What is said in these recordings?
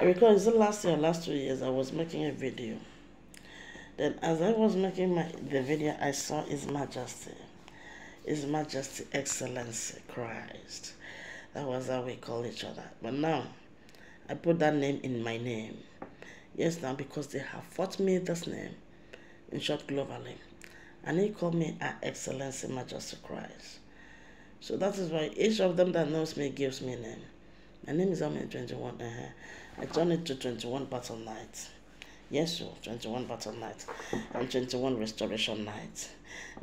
I recall it's the last year, last two years, I was making a video. Then as I was making my the video, I saw His Majesty, His Majesty Excellency Christ. That was how we call each other. But now, I put that name in my name. Yes, now because they have fought me this name, in short, globally. And he called me Her Excellency Majesty Christ. So that is why each of them that knows me gives me a name. My name is Amen 21. Uh-huh. I turn it to 21 battle Night. Yes, sir, 21 battle nights and 21 restoration nights.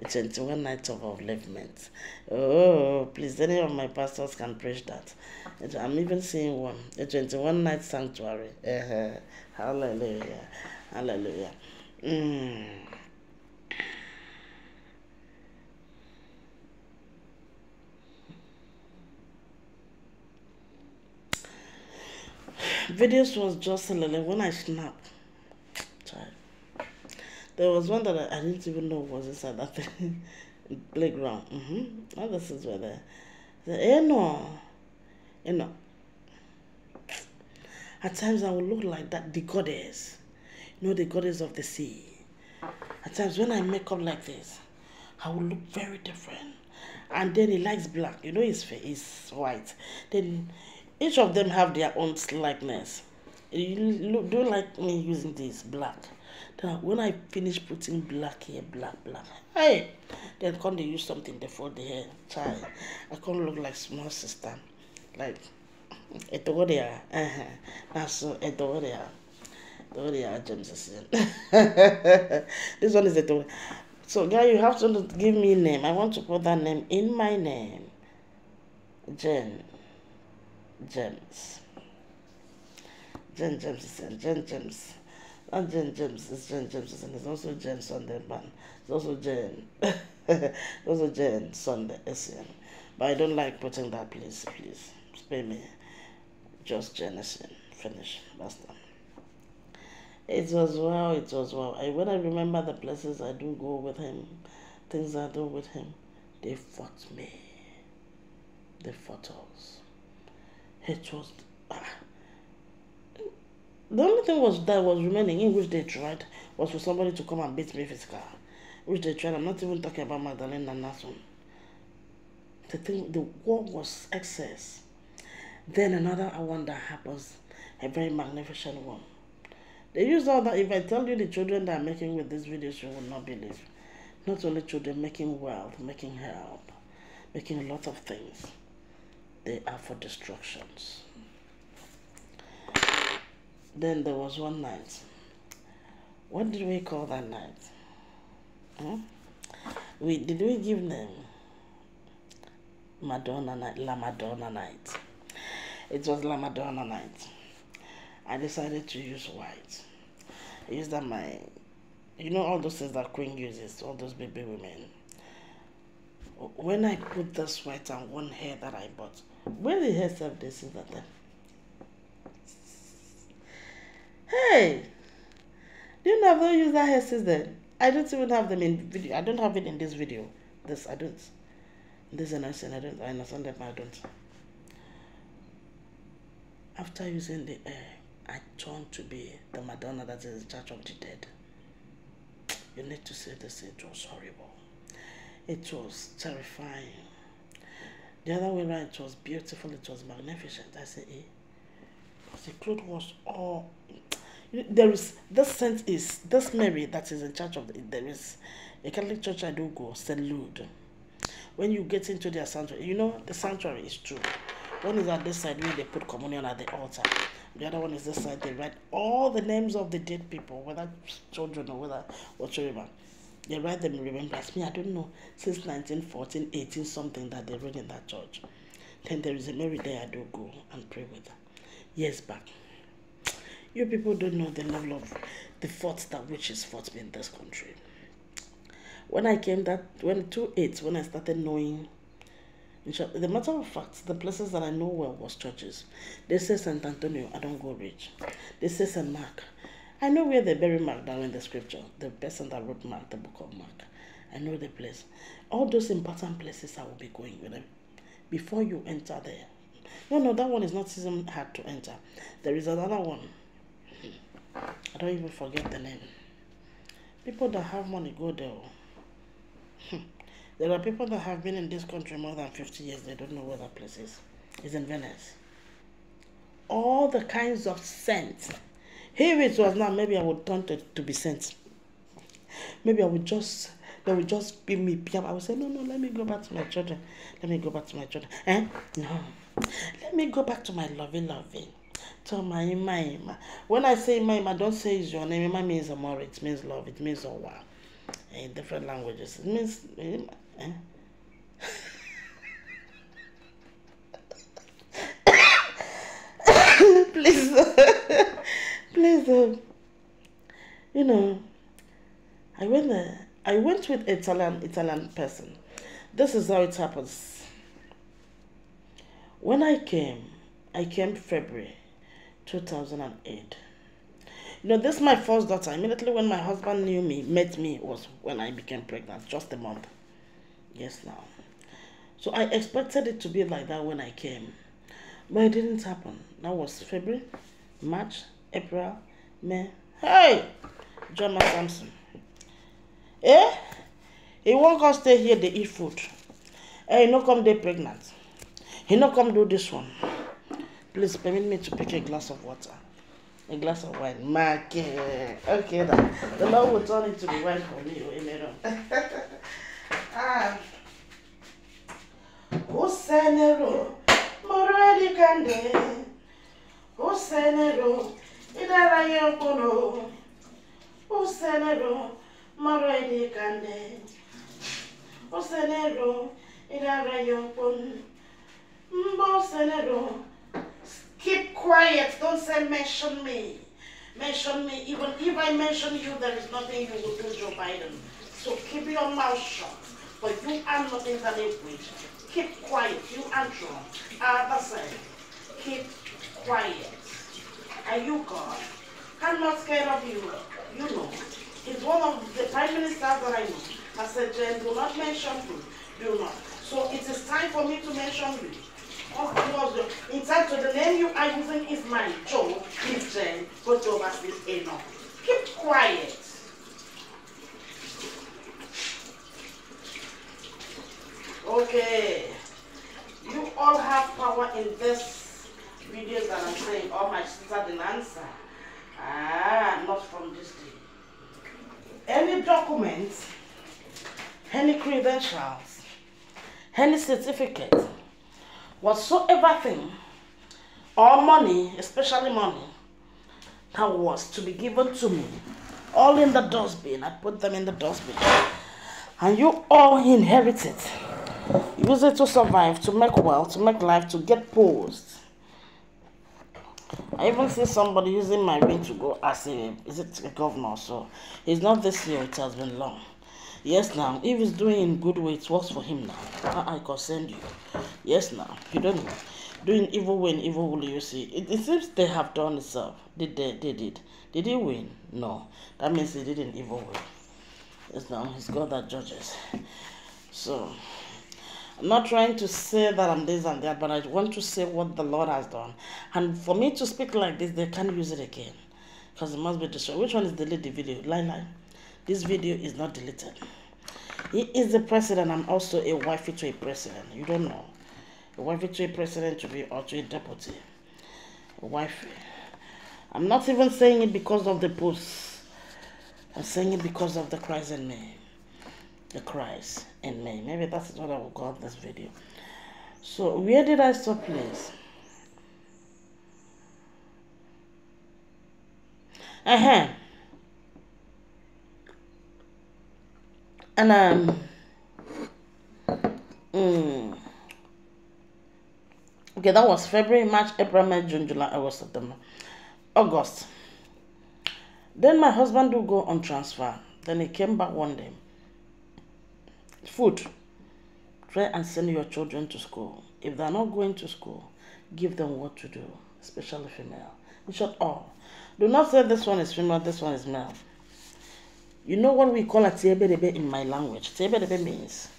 21 Night of upliftment. Oh, please, any of my pastors can preach that. I'm even seeing one. A 21 night sanctuary. Uh-huh. Hallelujah. Hallelujah. Mm. Videos was just little when I snap. There was one that I, I, didn't even know was inside that thing. playground. Mm-hmm. Other things were there. The, eh no. Eh no. At times I would look like that the goddess. You know the goddess of the sea. At times when I make up like this, I will look very different. And then he likes black. You know his face is white. Then each of them have their own likeness. You don't like me using this black. Then when I finish putting black here, black, black, hey, then come they use something fold the hair. Child, I can't look like small sister, like Etogoria. Uh-huh. That's so Etogoria. Etogoria James. this one is Etogoria. So, guy, you have to give me a name. I want to put that name in my name. Jen. James. Jen James and Jen James. Not Jen James, it's Jen James and it's also Jen Sunday man. It's also Jen. also Jen Sunday Essien. But I don't like putting that please, please. Spare me. Just Jen Essien. Finish. Basta. It was well, it was well. I, when I remember the places I do go with him, things I do with him, they fought me. They fought us. It was. The only thing was that was remaining in which they tried was for somebody to come and beat me physically. Which they tried. I'm not even talking about Magdalene and Nason. The thing, the war was excess. Then another one that happens, a very magnificent one. They use all that. If I tell you the children that are making with these videos, you will not believe. Not only children making wealth, making help, making a lot of things. They are for destructions. Then there was one night. What did we call that night? Hmm? We did we give them Madonna night, La Madonna night. It was La Madonna night. I decided to use white. I used that my, you know, all those things that Queen uses, all those baby women. When I put the sweat and one hair that I bought, where the hair stuff this is that? Hey, do you know I've not used that hair since then? I don't even have them in video. I don't have it in this video. This I don't. This is nice I don't. I understand that, but I don't. After using the air, I turned to be the Madonna that is in charge of the dead. You need to say this. It was horrible. It was terrifying. The other way around, it was beautiful. It was magnificent. I say, eh? The cloth was all there is this saint is this Mary that is in charge of the, there is a Catholic church I do go, St. Lude. When you get into their sanctuary, you know the sanctuary is true. One is at this side where they put communion at the altar. The other one is this side they write all the names of the dead people, whether children or whether whatsoever. They write them remembrance. Me, I don't know, since 1914, 18 something that they read in that church. Then there is a Mary there I do go and pray with her. Years back. You people don't know the level of the faults that witches fought me in this country. When I came that when two eight when I started knowing the matter of fact, the places that I know well was churches. They say St. Antonio, I don't go rich. They say St. Mark. I know where they bury Mark down in the scripture. The person that wrote Mark, the book of Mark. I know the place. All those important places I will be going with them. Before you enter there, No, no, that one is not season hard to enter. There is another one. Hmm. I don't even forget the name. People that have money go there. Oh. Hmm. There are people that have been in this country more than 50 years. They don't know where that place is. It's in Venice. All the kinds of scent. If it was now, maybe I would turn to, to be sent. Maybe I would just, they would just give me piam. I would say, no, no, let me go back to my children. Let me go back to my children. Eh? No. Let me go back to my loving, loving. To my Ima, When I say Ima, don't say it's your name. Ima means amor. It means love. It means Owa. In different languages. It means Eh? You know, I went there. I went with Italian Italian person. This is how it happens. When I came, I came February 2008. You know, this is my first daughter. Immediately when my husband knew me, met me, was when I became pregnant, just a month. Yes, now. So I expected it to be like that when I came. But it didn't happen. That was February, March, April, May. Hey! Jama Samson. Eh? He won't come stay here, they eat food. Hey, he no come they pregnant. He no come do this one. Please permit me to pick a glass of water. A glass of wine. Mark. Okay, then. The Lord will turn it to wine for me. Amen. Ah. Usenero, moredi kande. Usenero, Keep quiet. Don't say mention me. Mention me. Even if I mention you, there is nothing you will do, Joe Biden. So keep your mouth shut. But you are not in the language. Keep quiet. You and John. Other side. Keep quiet. Are you God? I'm not scared of you. You know. He's one of the prime ministers that I know. I said, Jen, do not mention me. Do not. So it is time for me to mention you. Oh, in fact, the name you are using is mine. Joe, is Jen, but Joe is enough. Keep quiet. Okay. You all have power in this videos that I'm saying. All my sister didn't answer. Ah, not from this day. Any documents, any credentials, any certificate, whatsoever thing, or money, especially money, that was to be given to me, all in the dustbin. I put them in the dustbin. And you all inherit it. Use it to survive, to make wealth, to make life, to get posed. I even see somebody using my ring to go as a is it a governor, so it's not this year, it has been long. Yes now, if he's doing in good way, it works for him now. Ah, I, I can send you. Yes now, you don't know. Doing evil way evil will you see. It, it seems they have done itself. Did they did. Did he win? No. That means he did in evil way. Yes now, he's got that judges. So I'm not trying to say that I'm this and that, but I want to say what the Lord has done. And for me to speak like this, they can't use it again. Because it must be destroyed. Which one is delete the video? Line line. This video is not deleted. He is the president. I'm also a wifey to a president. You don't know. A wifey to a president to be or to a deputy. A wifey. I'm not even saying it because of the post. I'm saying it because of the Christ in me the Christ in me. Maybe that's what I will call this video. So where did I stop please? Uh-huh. And um mm, okay that was February, March, April, May, June, July, August, September, August. Then my husband will go on transfer. Then he came back one day food. Try and send your children to school. If they're not going to school, give them what to do, especially female. In short, all. Do not say this one is female, this one is male. You know what we call a tiebedebe in my language? Tiebedebe means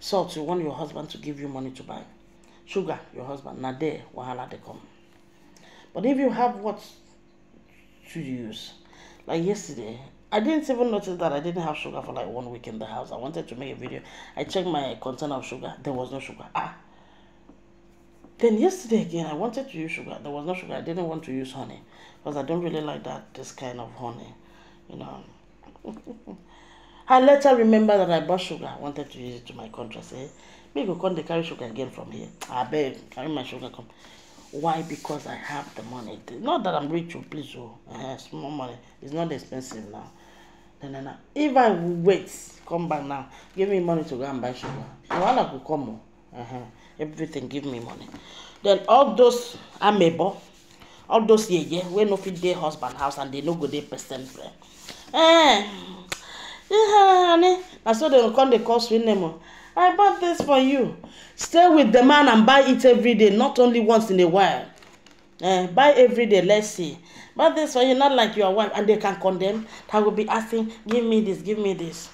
salt you want your husband to give you money to buy. sugar your husband na there wahala dey come but if you have what to use like yesterday i didn't even notice that i didn't have sugar for like one week in the house i wanted to make a video i checked my container of sugar there was no sugar ah then yesterday again i wanted to use sugar there was no sugar i didn't want to use honey because i don't really like that this kind of honey you know I later remember that I bought sugar. I wanted to use it to my country. Say, me go come carry sugar again from here. I beg, carry my sugar come. Why? Because I have the money. Not that I'm rich, oh, please, oh, uh, small money. It's not expensive now. No, no, no. If I wait, come back now, give me money to go and buy sugar. Wahala go come, oh. Uh-huh. Everything, give me money. Then all those amebo, all those yeye wey no fit dey husband house and they no go dey percent bread. Eh, honey, na so dem come dey call sweet name o. I bought this for you. Stay with the man and buy it every day, not only once in a while. Eh, buy every day, let's see. But this for you, not like your wife, and they can condemn. They will be asking, give me this, give me this.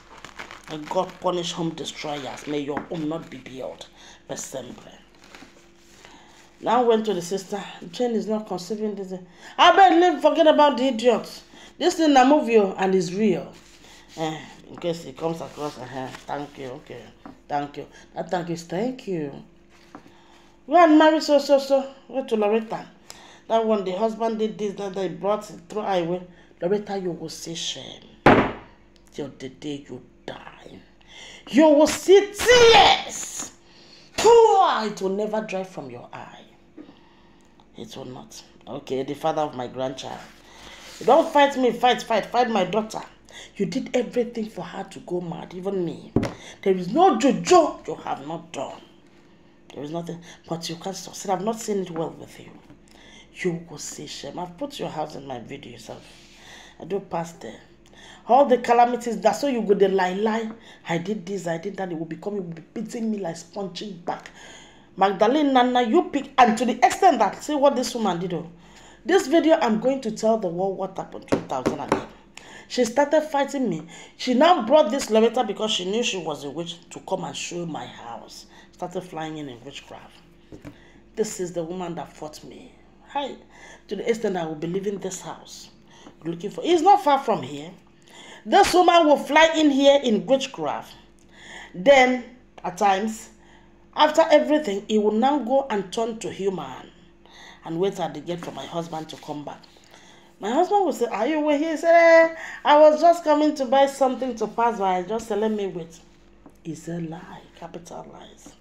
And God punish home destroyers. May your home not be built. But sempre. Now went to the sister. Jane is not conceiving this. I beg, leave, forget about the idiot. This thing a movie and is real. Eh, in case it comes across, uh, thank you, okay, thank you. That thank you thank you. Go and marry so so so. Go to Loretta. That one, the husband did this, that they brought it through highway. Loretta, you will see shame till the day you die. You will see tears. It will never dry from your eye. It will not. Okay, the father of my grandchild. You don't fight me, fight, fight, fight my daughter. You did everything for her to go mad, even me. There is no jojo you have not done. There is nothing, but you can't stop. I've not seen it well with you. You will see shame. I've put your house in my video yourself. I do pass there. All the calamities, that's so you go the lie lie. I did this, I did that. It will become, it will be beating me like sponging back. Magdalene Nana, you pick, and to the extent that, see what this woman did. Oh. This video, I'm going to tell the world what happened 2008. She started fighting me. She now brought this Loretta because she knew she was a witch to come and show my house. Started flying in in witchcraft. This is the woman that fought me. Hi, to the extent I will be leaving this house. Looking for, it's not far from here. This woman will fly in here in witchcraft. Then, at times, after everything, he will now go and turn to human and wait at the gate for my husband to come back. My husband will say, Are you here? He said, eh, I was just coming to buy something to pass by. Just let me wait. It's a lie, capital lies.